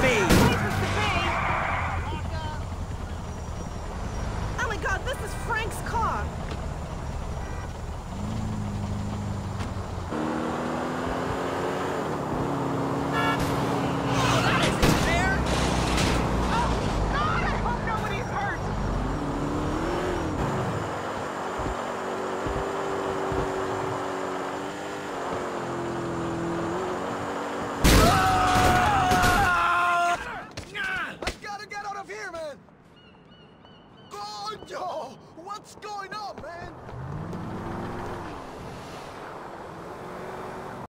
speed. Oh my god, this is Frank's car. Mojo! What's going on, man?